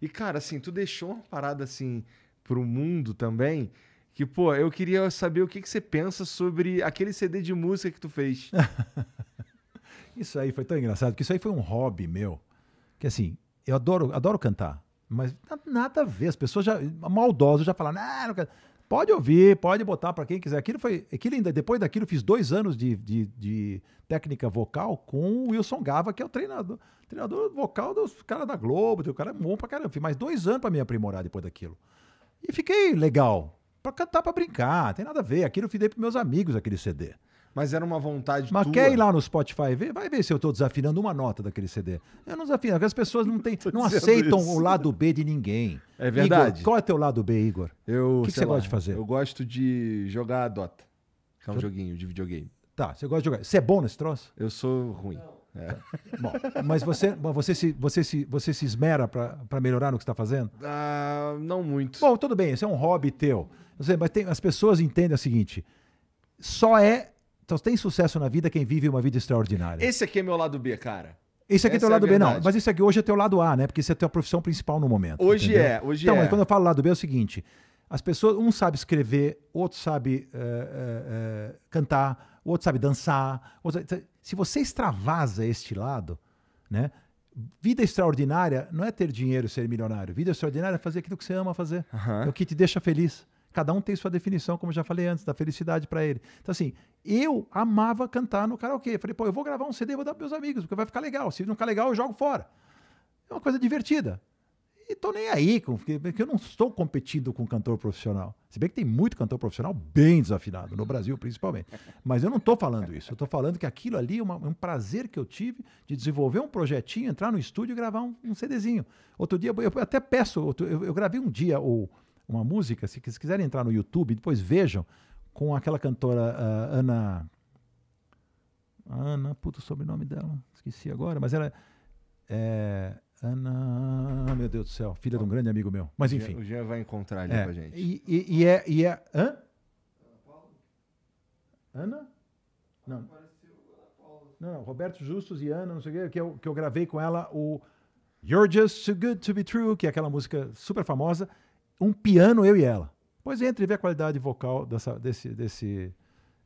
E, cara, assim, tu deixou uma parada assim pro mundo também. Que, pô, eu queria saber o que, que você pensa sobre aquele CD de música que tu fez. Isso aí foi tão engraçado, porque isso aí foi um hobby meu. Que assim, eu adoro, adoro cantar, mas nada a ver. As pessoas já, maldosos já falaram, ah, não quero. Pode ouvir, pode botar para quem quiser. Aquilo foi, aquilo ainda, depois daquilo, fiz dois anos de, de, de, técnica vocal com o Wilson Gava, que é o treinador, treinador vocal dos caras da Globo. O cara é bom pra caramba. Fiz mais dois anos para me aprimorar depois daquilo. E fiquei legal. Pra cantar, pra brincar, tem nada a ver. Aquilo eu fiz pros meus amigos, aquele CD. Mas era uma vontade Mas tua. quer ir lá no Spotify ver? Vai ver se eu estou desafinando uma nota daquele CD. Eu não desafino, porque as pessoas não, tem, não aceitam isso. o lado B de ninguém. É verdade. Igor, qual é teu lado B, Igor? Eu, o que, que você lá, gosta de fazer? Eu gosto de jogar Dota, que é um joguinho de videogame. Tá, você gosta de jogar. Você é bom nesse troço? Eu sou ruim. É. Bom, mas você, você, se, você, se, você se esmera para melhorar no que está fazendo? Ah, não muito. Bom, tudo bem, esse é um hobby teu. Mas tem, as pessoas entendem o seguinte: só é então tem sucesso na vida quem vive uma vida extraordinária. Esse aqui é meu lado B, cara. Esse aqui Essa é teu lado é B, não. Mas isso aqui hoje é teu lado A, né? Porque isso é a tua profissão principal no momento. Hoje entendeu? é, hoje então, é. Então, quando eu falo lado B é o seguinte: as pessoas, um sabe escrever, outro sabe uh, uh, cantar, outro sabe dançar. Outro, se você extravasa este lado, né? Vida extraordinária não é ter dinheiro e ser milionário. Vida extraordinária é fazer aquilo que você ama fazer. Uhum. É o que te deixa feliz. Cada um tem sua definição, como já falei antes, da felicidade para ele. Então, assim, eu amava cantar no karaokê. Falei, pô, eu vou gravar um CD vou dar para meus amigos, porque vai ficar legal. Se não ficar legal, eu jogo fora. É uma coisa divertida. E tô nem aí, porque eu não estou competindo com cantor profissional. Se bem que tem muito cantor profissional bem desafinado, no Brasil principalmente. Mas eu não estou falando isso. Eu estou falando que aquilo ali é uma, um prazer que eu tive de desenvolver um projetinho, entrar no estúdio e gravar um, um CDzinho. Outro dia, eu até peço, eu, eu gravei um dia o uma música, se, se quiserem entrar no YouTube, depois vejam, com aquela cantora uh, Ana. Ana, puta o sobrenome dela, esqueci agora, mas ela é. Ana. Meu Deus do céu, filha de um grande amigo meu. Mas enfim. O Jean vai encontrar ali é, com a gente. E, e, e, é. E é hã? Ana? Não. Não, não, Roberto Justus e Ana, não sei o que, que eu, que eu gravei com ela o You're Just Too Good to Be True, que é aquela música super famosa um piano, eu e ela. Pois entre e vê a qualidade vocal dessa, desse, desse,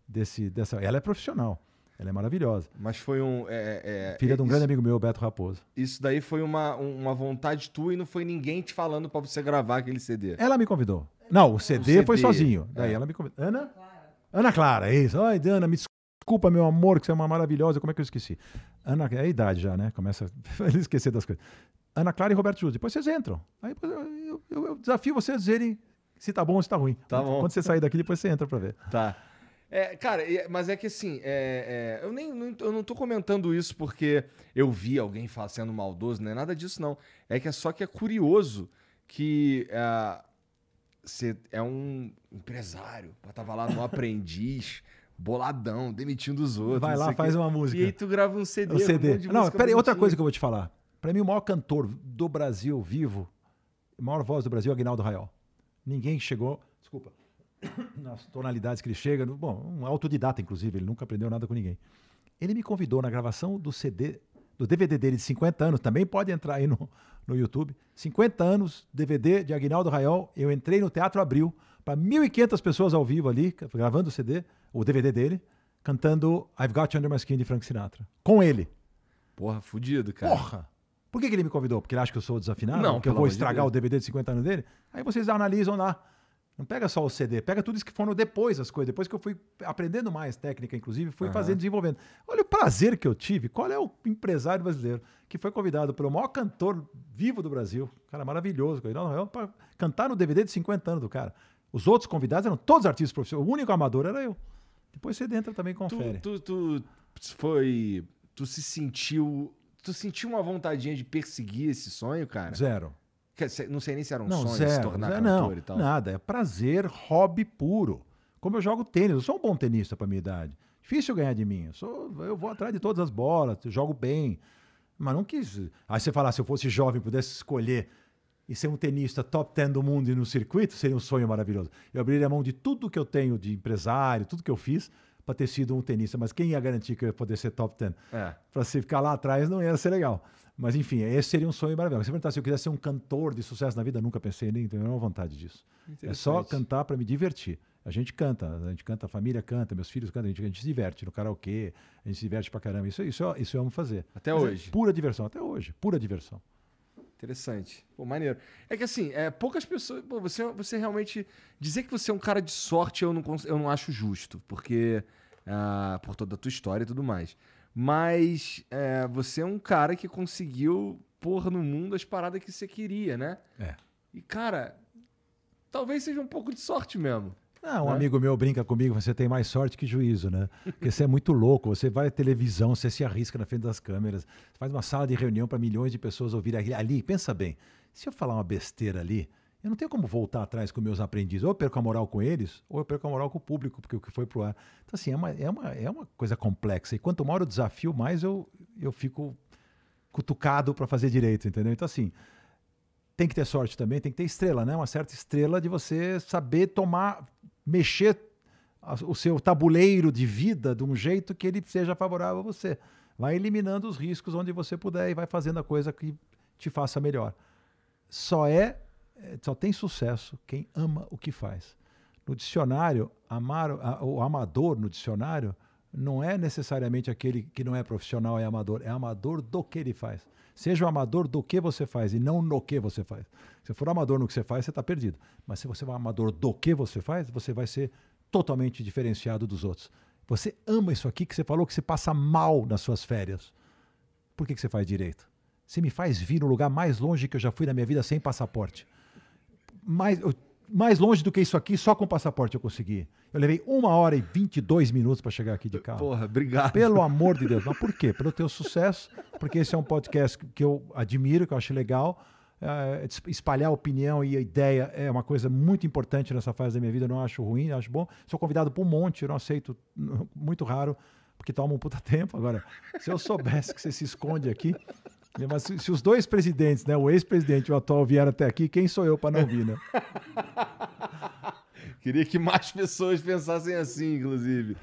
desse, dessa. Ela é profissional. Ela é maravilhosa. Mas foi um. É, é, Filha de um isso, grande amigo meu, Beto Raposo. Isso daí foi uma, uma vontade tua e não foi ninguém te falando para você gravar aquele CD. Ela me convidou. Não, o CD, o CD foi sozinho. Daí é. ela me convidou. Ana? Clara. Ana Clara, é isso. Ai, Ana, me desculpa, meu amor, que você é uma maravilhosa. Como é que eu esqueci? Ana, é a idade já, né? Começa a esquecer das coisas. Ana Clara e Roberto Júlio. Depois vocês entram. Aí eu, eu, eu, desafio vocês a dizerem se tá bom ou se tá ruim. Tá bom. Quando você sair daqui, depois você entra para ver. Tá. É, cara, mas é que assim, é, é, eu nem não, eu não tô comentando isso porque eu vi alguém sendo maldoso, não é nada disso, não. É que é só que é curioso que é, você é um empresário, tava lá no aprendiz, boladão, demitindo os outros. Vai lá, faz que. uma música. E aí tu grava um CD. Um CD. Um não, peraí, outra coisa que eu vou te falar. Para mim, o maior cantor do Brasil vivo, a maior voz do Brasil é Aguinaldo Raiol. Ninguém chegou, desculpa, nas tonalidades que ele chega. Bom, um autodidata, inclusive, ele nunca aprendeu nada com ninguém. Ele me convidou na gravação do CD, do DVD dele de 50 anos, também pode entrar aí no, no YouTube. 50 anos, DVD de Aguinaldo Raiol. Eu entrei no Teatro Abril, para 1.500 pessoas ao vivo ali, gravando o CD, o DVD dele, cantando I've Got You Under My Skin de Frank Sinatra. Com ele. Porra, fudido, cara. Porra! Por que, que ele me convidou? Porque ele acha que eu sou desafinado? Não, que eu vou estragar de o DVD de 50 anos dele? Aí vocês analisam lá. Não pega só o CD, pega tudo isso que foram depois as coisas. Depois que eu fui aprendendo mais técnica, inclusive, fui uhum. fazendo, desenvolvendo. Olha o prazer que eu tive. Qual é o empresário brasileiro que foi convidado pelo maior cantor vivo do Brasil, cara maravilhoso, para cantar no DVD de 50 anos do cara. Os outros convidados eram todos artistas profissionais. O único amador era eu. Depois você entra também confere. Tu, tu, tu foi. Tu se sentiu Tu sentiu uma vontadinha de perseguir esse sonho, cara? Zero. Não sei nem se era um não, sonho zero, se tornar zero, cantor não, e tal. Nada, é prazer, hobby puro. Como eu jogo tênis, eu sou um bom tenista para minha idade. Difícil ganhar de mim. Eu, sou, eu vou atrás de todas as bolas, jogo bem. Mas não quis. Aí você falar, se eu fosse jovem, pudesse escolher e ser um tenista top 10 do mundo e no circuito, seria um sonho maravilhoso. Eu abriria a mão de tudo que eu tenho de empresário, tudo que eu fiz, para ter sido um tenista, mas quem ia garantir que eu ia poder ser top 10? É. Para você ficar lá atrás não ia ser legal. Mas enfim, esse seria um sonho maravilhoso. Se perguntar se eu quisesse ser um cantor de sucesso na vida, nunca pensei, nem tenho nenhuma vontade disso. É só cantar para me divertir. A gente canta, a gente canta, a família canta, meus filhos cantam, a gente, a gente se diverte no karaokê, a gente se diverte pra caramba. Isso, isso, eu- isso eu amo fazer. Até Mas é hoje. pura diversão, até hoje, pura diversão. Interessante. Pô, maneiro. É que assim, é, poucas pessoas. Pô, você, você realmente. Dizer que você é um cara de sorte eu não, eu não acho justo, porque. Ah, por toda a tua história e tudo mais. Mas é, você é um cara que conseguiu pôr no mundo as paradas que você queria, né? É. E, cara, talvez seja um pouco de sorte mesmo. Ah, um Né? amigo meu brinca comigo, você tem mais sorte que juízo, né? Porque você é muito louco, você vai à televisão, você se arrisca na frente das câmeras, faz uma sala de reunião para milhões de pessoas ouvirem ali. Pensa bem, se eu falar uma besteira ali, eu não tenho como voltar atrás com meus aprendizes. Ou eu perco a moral com eles, ou eu perco a moral com o público, porque o que foi pro ar. Então, assim, é uma, é uma, é uma coisa complexa. E quanto maior o desafio, mais eu, eu fico cutucado para fazer direito, entendeu? Então, assim, tem que ter sorte também, tem que ter estrela, né? Uma certa estrela de você saber tomar, mexer o seu tabuleiro de vida de um jeito que ele seja favorável a você. Vai eliminando os riscos onde você puder e vai fazendo a coisa que te faça melhor. Só é, só tem sucesso quem ama o que faz. No dicionário, amar, o amador no dicionário não é necessariamente aquele que não é profissional, é amador. É amador do que ele faz. Seja o amador do que você faz e não no que você faz. Se for amador no que você faz, você está perdido. Mas se você for amador do que você faz, você vai ser totalmente diferenciado dos outros. Você ama isso aqui que você falou que você passa mal nas suas férias. Por que, que você faz direito? Você me faz vir no lugar mais longe que eu já fui na minha vida sem passaporte mais, mais longe do que isso aqui, só com passaporte eu consegui. Eu levei uma hora e 22 minutos para chegar aqui de carro. Porra, obrigado. Pelo amor de Deus. Mas por quê? Pelo teu sucesso, porque esse é um podcast que eu admiro, que eu acho legal. É, es- espalhar opinião e ideia é uma coisa muito importante nessa fase da minha vida. Eu não acho ruim, acho bom. Sou convidado para um monte, eu não aceito, muito raro, porque toma um puta tempo. Agora, se eu soubesse que você se esconde aqui. Mas se, se os dois presidentes, né, o ex-presidente e o atual vieram até aqui, quem sou eu para não vir, né? Queria que mais pessoas pensassem assim, inclusive.